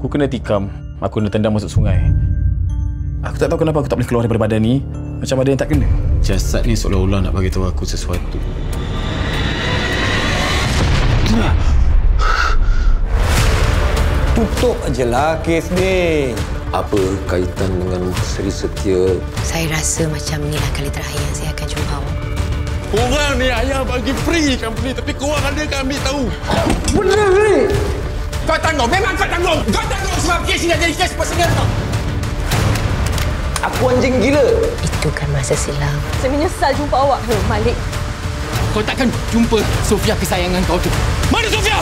Aku kena tikam. Aku kena tendang masuk sungai. Aku tak tahu kenapa aku tak boleh keluar daripada badan ni. Macam ada yang tak kena. Jasad ni seolah-olah nak bagi tahu aku sesuatu. Tutup aje lah kes ni. Apa kaitan dengan Seri Setia? Saya rasa macam ni lah kali terakhir yang saya akan jumpa awak. Korang ni ayah bagi free company tapi korang ada kan ambil tahu. Benar ni. Kau tanggung, memang kau tanggung. Kau kes ni jadi kes personal tau. Aku anjing gila. Itu kan masa silam. Saya menyesal jumpa awak, Malik. Kau takkan jumpa Sofia kesayangan kau tu. Mana Sofia?